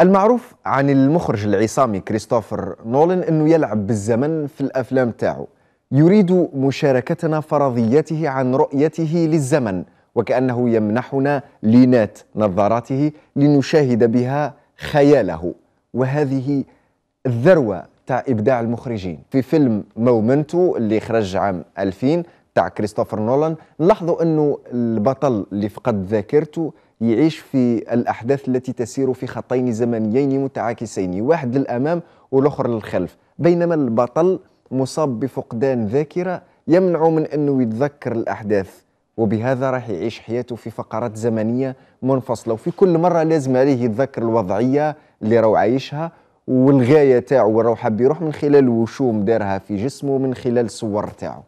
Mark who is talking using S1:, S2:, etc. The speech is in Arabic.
S1: المعروف عن المخرج العصامي كريستوفر نولان إنه يلعب بالزمن في الأفلام تاعو. يريد مشاركتنا فرضيته عن رؤيته للزمن وكأنه يمنحنا لينات نظاراته لنشاهد بها خياله. وهذه الذروة تاع إبداع المخرجين. في فيلم مومنتو اللي خرج عام 2000 تاع كريستوفر نولان نلاحظوا إنه البطل اللي فقد ذاكرته يعيش في الأحداث التي تسير في خطين زمنيين متعاكسين واحد للأمام والآخر للخلف. بينما البطل مصاب بفقدان ذاكرة يمنع من أنه يتذكر الأحداث وبهذا راح يعيش حياته في فقرات زمنية منفصلة. وفي كل مرة لازم عليه يتذكر الوضعية اللي راهو عايشها والغاية تاعو وراهو حاب يروح من خلال وشوم دارها في جسمه من خلال الصور تاعو.